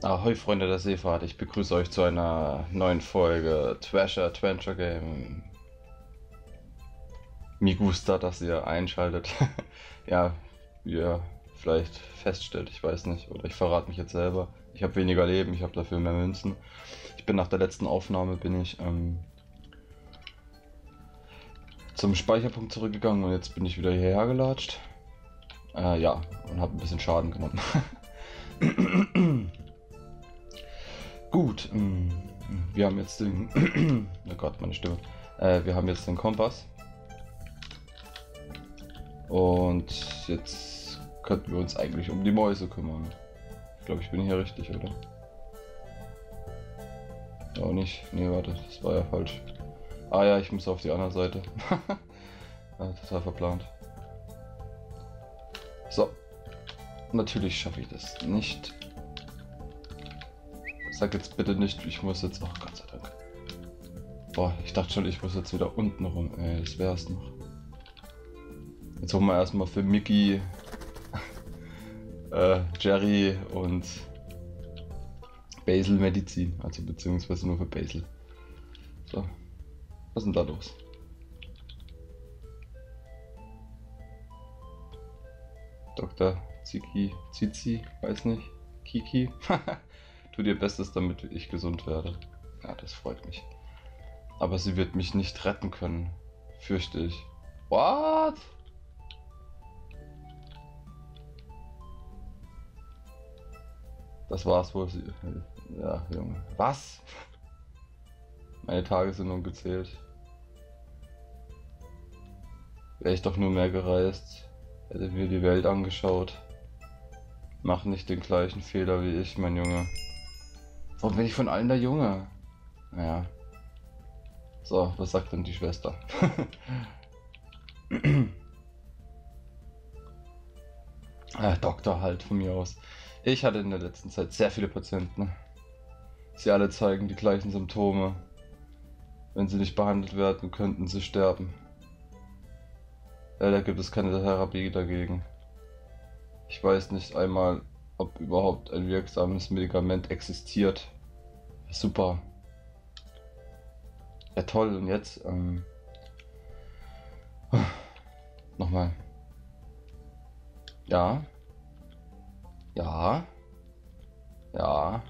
Ahoi Freunde der Seefahrt, ich begrüße euch zu einer neuen Folge Treasure Adventure Game. Mi gusta, dass ihr einschaltet. ja, wie ihr vielleicht feststellt, ich weiß nicht, oder ich verrate mich jetzt selber. Ich habe weniger Leben, ich habe dafür mehr Münzen. Ich bin nach der letzten Aufnahme bin ich ähm, zum Speicherpunkt zurückgegangen und jetzt bin ich wieder hierher gelatscht. Äh, ja, und habe ein bisschen Schaden genommen. Gut, mm, wir haben jetzt den. oh Gott, meine Stimme. Äh, wir haben jetzt den Kompass. Und jetzt könnten wir uns eigentlich um die Mäuse kümmern. Ich glaube, ich bin hier richtig, oder? Auch nicht. Nee, warte, das war ja falsch. Ah ja, ich muss auf die andere Seite. ja, total verplant. So. Natürlich schaffe ich das nicht. Sag jetzt bitte nicht, ich muss jetzt. Oh Gott sei Dank. Boah, ich dachte schon, ich muss jetzt wieder unten rum. Ey, das wär's noch. Jetzt holen wir erstmal für Mickey, äh, Jerry und Basil Medizin. Also beziehungsweise nur für Basil. So. Was ist denn da los? Dr. Ziki, Zizi, weiß nicht. Kiki. Tu dir Bestes, damit ich gesund werde. Ja, das freut mich. Aber sie wird mich nicht retten können. Fürchte ich. What? Das war's wohl. Ja, Junge. Was? Meine Tage sind nun gezählt. Wäre ich doch nur mehr gereist, hätte mir die Welt angeschaut. Mach nicht den gleichen Fehler wie ich, mein Junge. Warum bin ich von allen der Junge? Naja. So, was sagt denn die Schwester? ah, Doktor halt von mir aus. Ich hatte in der letzten Zeit sehr viele Patienten. Sie alle zeigen die gleichen Symptome. Wenn sie nicht behandelt werden, könnten sie sterben. Leider gibt es keine Therapie dagegen. Ich weiß nicht einmal, ob überhaupt ein wirksames Medikament existiert. Super. Ja toll, und jetzt? Ähm, nochmal. Ja. Ja. Ja.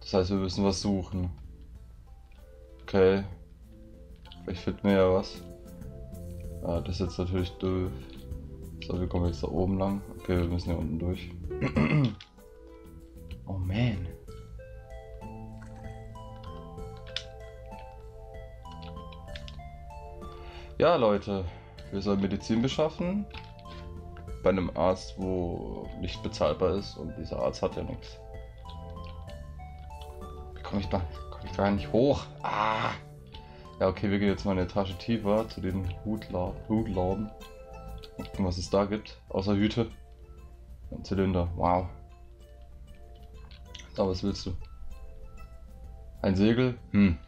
Das heißt, wir müssen was suchen. Okay. Vielleicht finden wir ja was. Ah, das ist jetzt natürlich doof. So, wir kommen jetzt da oben lang. Okay, wir müssen hier unten durch. oh man. Ja, Leute, wir sollen Medizin beschaffen. Bei einem Arzt, wo nicht bezahlbar ist und dieser Arzt hat ja nichts. Wie komme ich da? Komme ich gar nicht hoch? Ah! Ja, okay, wir gehen jetzt mal eine Etage tiefer zu den Hutladen. Gucken, was es da gibt. Außer Hüte. Ein Zylinder. Wow. So, was willst du? Ein Segel? Hm.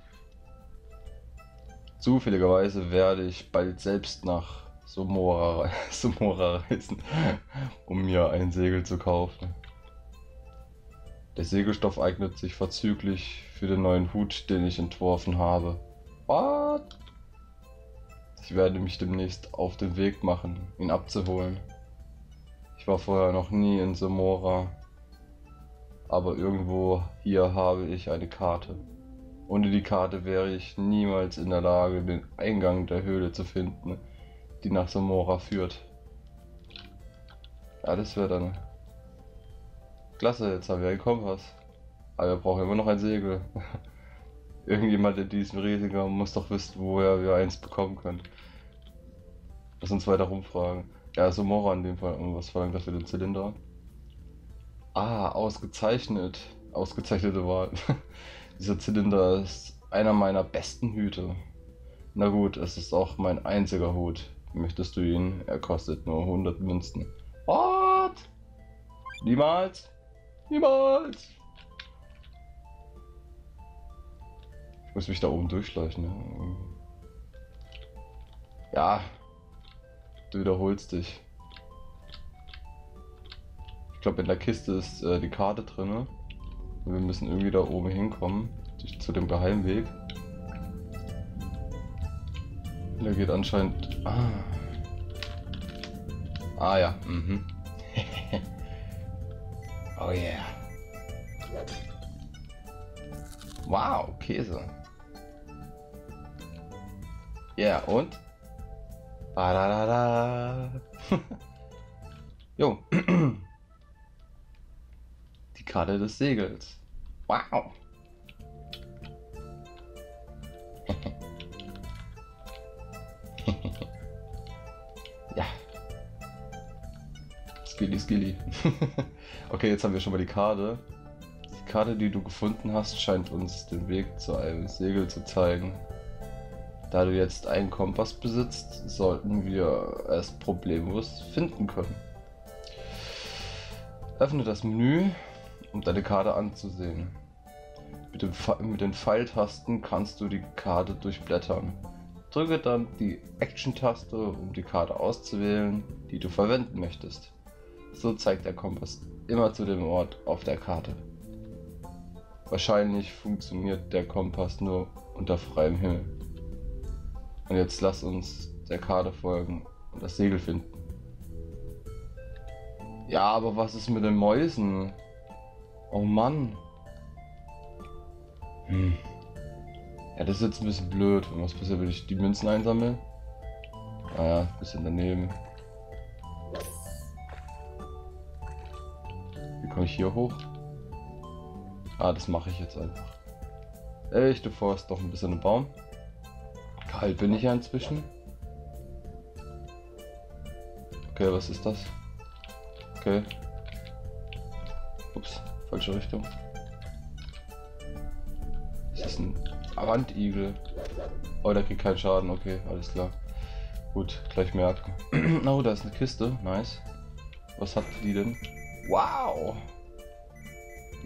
Zufälligerweise werde ich bald selbst nach Sumora, Sumora reisen, um mir ein Segel zu kaufen. Der Segelstoff eignet sich vorzüglich für den neuen Hut, den ich entworfen habe. What? Ich werde mich demnächst auf den Weg machen, ihn abzuholen. Ich war vorher noch nie in Samora, aber irgendwo hier habe ich eine Karte. Ohne die Karte wäre ich niemals in der Lage, den Eingang der Höhle zu finden, die nach Samora führt. Ja, das wäre dann... Klasse, jetzt haben wir einen Kompass. Aber wir brauchen immer noch ein Segel. Irgendjemand in diesem riesigen Raum muss doch wissen, woher wir eins bekommen können. Lass uns weiter rumfragen. Ja, so Mora in dem Fall. Und was verlangt das für den Zylinder? Ah, ausgezeichnet. Ausgezeichnete Wahl. Dieser Zylinder ist einer meiner besten Hüte. Na gut, es ist auch mein einziger Hut. Möchtest du ihn? Er kostet nur 100 Münzen. What? Niemals? Niemals! Ich muss mich da oben durchschleichen. Ja. Du wiederholst dich. glaube, in der Kiste ist äh, die Karte drin. Wir müssen irgendwie da oben hinkommen. Zu dem Geheimweg. Der geht anscheinend. Ah. Ah ja. Mhm. oh yeah. Wow, Käse. Ja, yeah, und? Badadada. jo. Die Karte des Segels. Wow. ja. Skilly, skilly. okay, jetzt haben wir schon mal die Karte. Die Karte, die du gefunden hast, scheint uns den Weg zu einem Segel zu zeigen. Da du jetzt einen Kompass besitzt, sollten wir es problemlos finden können. Öffne das Menü, um deine Karte anzusehen. Mit, dem, mit den Pfeiltasten kannst du die Karte durchblättern. Drücke dann die Action-Taste, um die Karte auszuwählen, die du verwenden möchtest. So zeigt der Kompass immer zu dem Ort auf der Karte. Wahrscheinlich funktioniert der Kompass nur unter freiem Himmel. Und jetzt lass uns der Karte folgen und das Segel finden. Ja, aber was ist mit den Mäusen? Oh Mann. Hm. Ja, das ist jetzt ein bisschen blöd. Was passiert, wenn ich die Münzen einsammle? Naja, ein bisschen daneben. Wie komme ich hier hoch? Ah, das mache ich jetzt einfach. Echt, du forst doch ein bisschen einen Baum. Kalt bin ich ja inzwischen. Okay, was ist das? Okay. Ups, falsche Richtung. Das ist ein Avantigel. Oh, der kriegt keinen Schaden. Okay, alles klar. Gut, gleich merken. oh, da ist eine Kiste. Nice. Was hat die denn? Wow!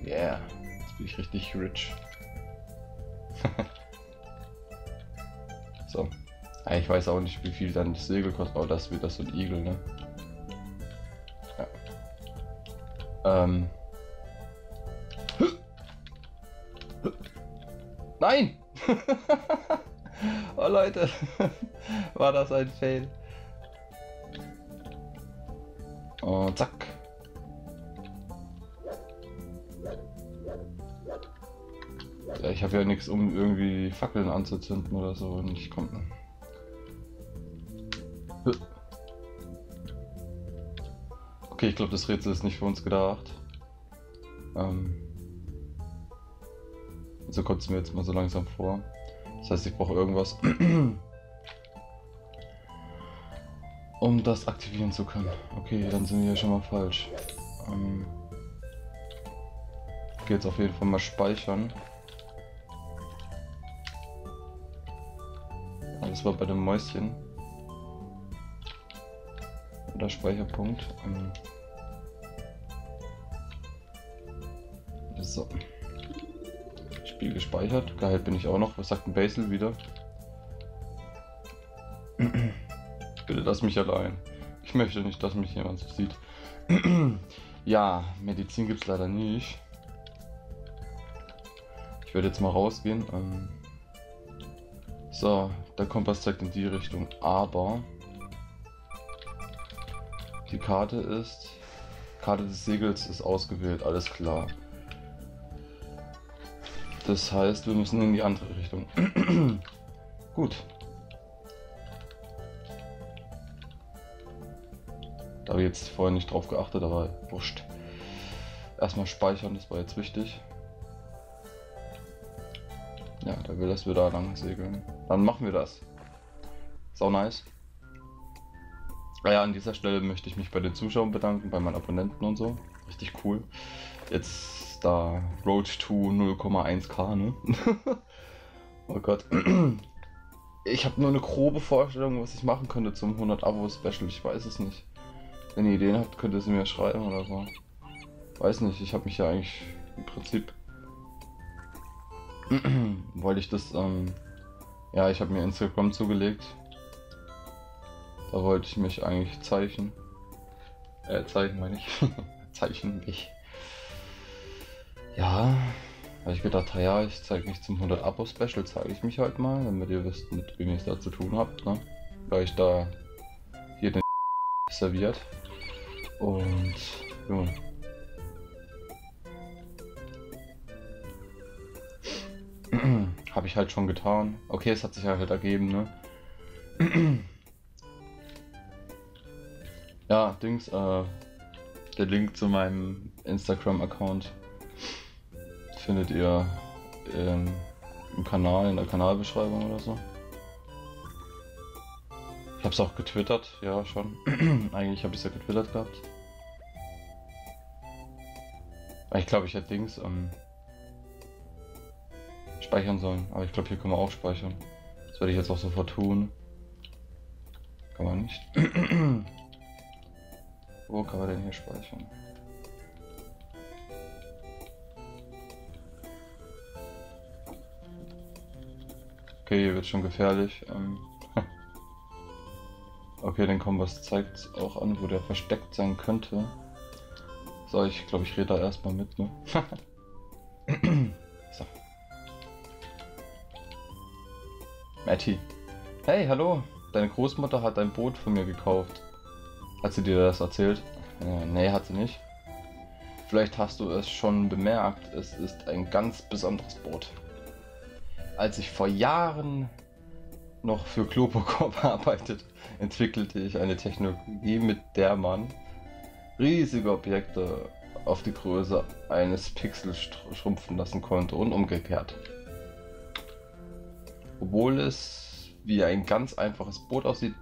Yeah. Jetzt bin ich richtig rich. So. Ich weiß auch nicht, wie viel dann das Segel kostet, aber das ist wieder so ein Igel, ne? Ja. Ähm. Nein! oh Leute, war das ein Fail. Und zack. Ich habe ja nichts, um irgendwie Fackeln anzuzünden oder so und ich komme. Okay, ich glaube, das Rätsel ist nicht für uns gedacht. Ähm so kommt es mir jetzt mal so langsam vor. Das heißt, ich brauche irgendwas, um das aktivieren zu können. Okay, dann sind wir hier schon mal falsch. Ähm ich jetzt auf jeden Fall mal speichern. Das war bei dem Mäuschen. Der Speicherpunkt. Ähm. So. Spiel gespeichert. Gehalt bin ich auch noch. Was sagt ein Basil wieder? Bitte lass mich allein. Ich möchte nicht, dass mich jemand so sieht. ja, Medizin gibt es leider nicht. Ich werde jetzt mal rausgehen. Ähm so, der Kompass zeigt in die Richtung, aber die Karte ist, Karte des Segels ist ausgewählt, alles klar. Das heißt, wir müssen in die andere Richtung. Gut. Da habe ich jetzt vorher nicht drauf geachtet, aber wurscht. Erstmal speichern, das war jetzt wichtig. Ja, der will, dass wir da lang segeln. Dann machen wir das. Sau nice. Ah ja, an dieser Stelle möchte ich mich bei den Zuschauern bedanken, bei meinen Abonnenten und so. Richtig cool. Jetzt da Road to 0,1k, ne? oh Gott. Ich habe nur eine grobe Vorstellung, was ich machen könnte zum 100 Abo Special. Ich weiß es nicht. Wenn ihr Ideen habt, könnt ihr sie mir schreiben oder so. Weiß nicht, ich habe mich ja eigentlich im Prinzip wollte ich das, ähm, ja, ich habe mir Instagram zugelegt. Da wollte ich mich eigentlich zeichnen. Äh, zeigen meine ich. Zeichen mich. Ja, habe ich gedacht, ja, ich zeige mich zum 100 Abo Special, zeige ich mich halt mal, damit ihr wisst, mit wem ihr es da zu tun habt, ne? Weil ich da hier den serviert. Und, ja. Habe ich halt schon getan. Okay, es hat sich halt ergeben, ne? ja, Dings, äh, der Link zu meinem Instagram-Account findet ihr ähm, im Kanal, in der Kanalbeschreibung oder so. Ich hab's auch getwittert, ja schon. Eigentlich habe ich ja getwittert gehabt. Ich glaube, ich hätte Dings ähm, speichern sollen, aber ich glaube, hier kann man auch speichern. Das werde ich jetzt auch sofort tun. Kann man nicht. Wo kann man denn hier speichern? Okay, hier wird schon gefährlich. Ähm okay, den Kompass zeigt auch an, wo der versteckt sein könnte. So, ich glaube, ich rede da erstmal mit, ne? Matty. Hey, hallo. Deine Großmutter hat ein Boot von mir gekauft. Hat sie dir das erzählt? Äh, nee, hat sie nicht. Vielleicht hast du es schon bemerkt, es ist ein ganz besonderes Boot. Als ich vor Jahren noch für Klopokorp arbeitet, entwickelte ich eine Technologie, mit der man riesige Objekte auf die Größe eines Pixels schrumpfen lassen konnte und umgekehrt. Obwohl es wie ein ganz einfaches Boot aussieht,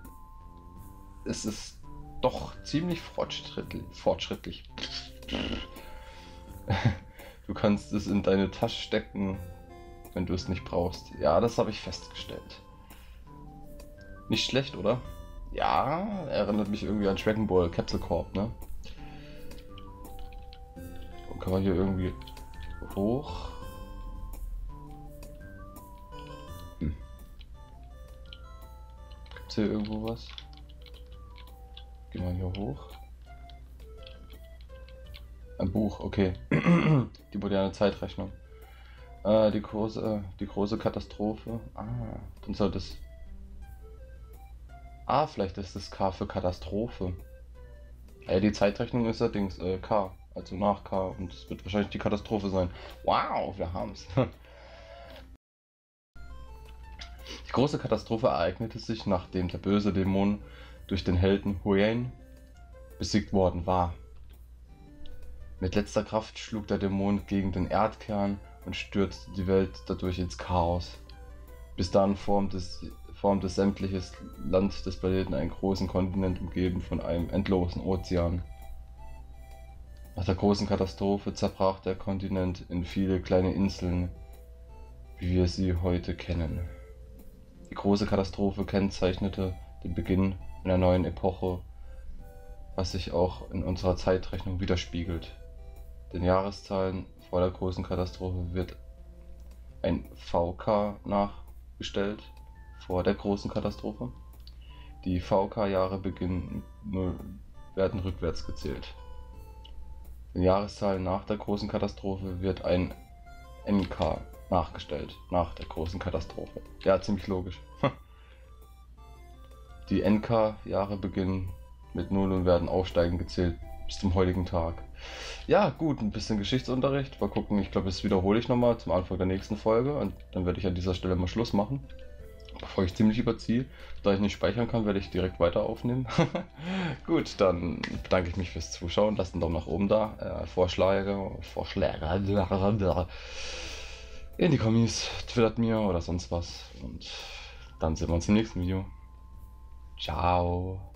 ist es doch ziemlich fortschrittlich. Du kannst es in deine Tasche stecken, wenn du es nicht brauchst. Ja, das habe ich festgestellt. Nicht schlecht, oder? Ja, erinnert mich irgendwie an Dragon Ball Capsule Corp, ne? Und kann man hier irgendwie hoch? Gibt's hier irgendwo was? Gehen wir hier hoch. Ein Buch, okay. die moderne Zeitrechnung. Äh, die große, äh, die große Katastrophe. Ah, dann soll das. Ah, vielleicht ist das K für Katastrophe. Ja, die Zeitrechnung ist allerdings äh, K, also nach K und es wird wahrscheinlich die Katastrophe sein. Wow, wir haben's. große Katastrophe ereignete sich, nachdem der böse Dämon durch den Helden Huyen besiegt worden war. Mit letzter Kraft schlug der Dämon gegen den Erdkern und stürzte die Welt dadurch ins Chaos. Bis dahin formte, formte sämtliches Land des Planeten einen großen Kontinent umgeben von einem endlosen Ozean. Nach der großen Katastrophe zerbrach der Kontinent in viele kleine Inseln, wie wir sie heute kennen. Die große Katastrophe kennzeichnete den Beginn einer neuen Epoche, was sich auch in unserer Zeitrechnung widerspiegelt. Den Jahreszahlen vor der großen Katastrophe wird ein VK nachgestellt vor der großen Katastrophe. Die VK-Jahre beginnen werden rückwärts gezählt. Den Jahreszahlen nach der großen Katastrophe wird ein NK nachgestellt, nach der großen Katastrophe. Ja, ziemlich logisch. Die NK-Jahre beginnen mit 0 und werden aufsteigend gezählt bis zum heutigen Tag. Ja, gut, ein bisschen Geschichtsunterricht. Mal gucken, ich glaube, das wiederhole ich nochmal zum Anfang der nächsten Folge und dann werde ich an dieser Stelle mal Schluss machen. Bevor ich ziemlich überziehe. Da ich nicht speichern kann, werde ich direkt weiter aufnehmen. gut, dann bedanke ich mich fürs Zuschauen. Lasst einen Daumen nach oben da. Äh, Vorschläge, Vorschläge in die Kommis, twittert mir oder sonst was. Und dann sehen wir uns im nächsten Video. Ciao.